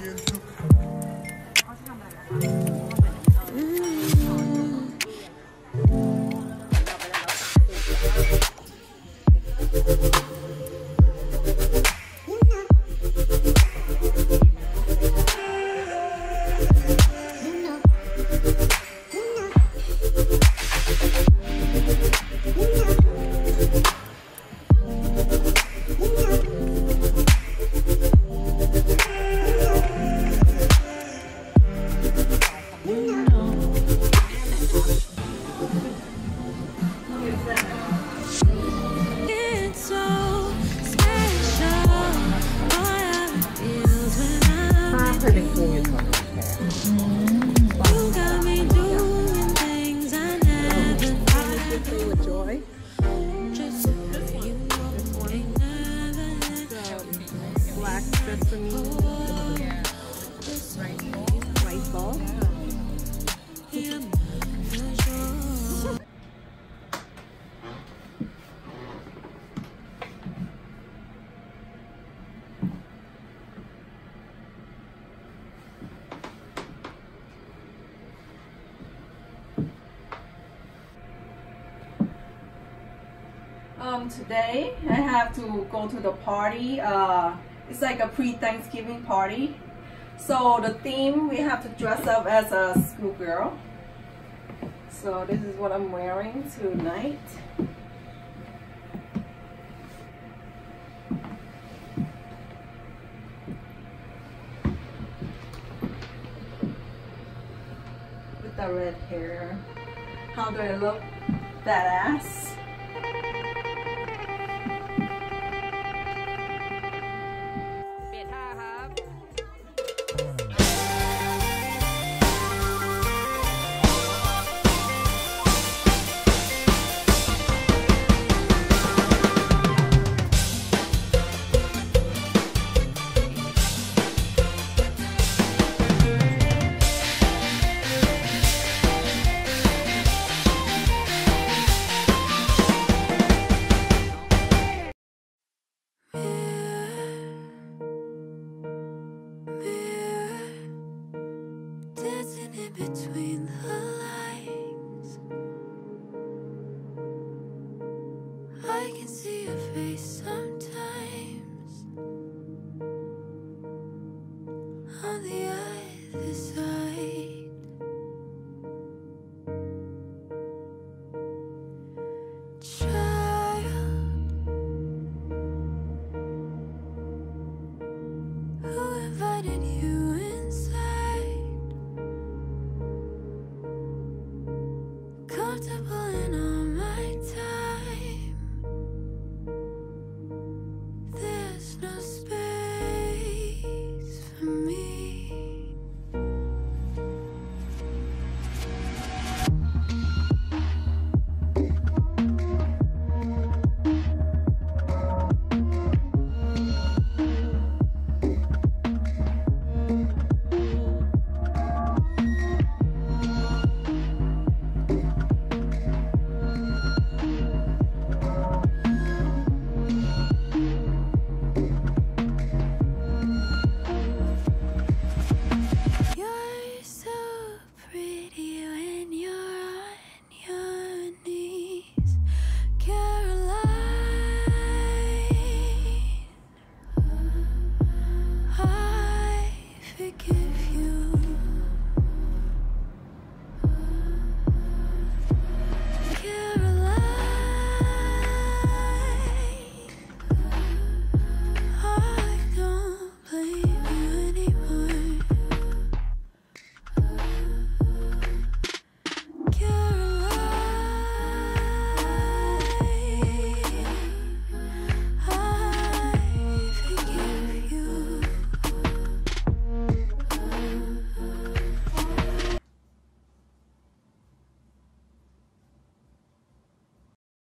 It's things I never did. Play with joy Just know, ain't never black sesame Um, today I have to go to the party. Uh, it's like a pre-Thanksgiving party. So the theme we have to dress up as a schoolgirl. So this is what I'm wearing tonight. With the red hair. How do I look? Badass. between the lines. I can see your face. comfortable